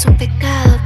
es un pecado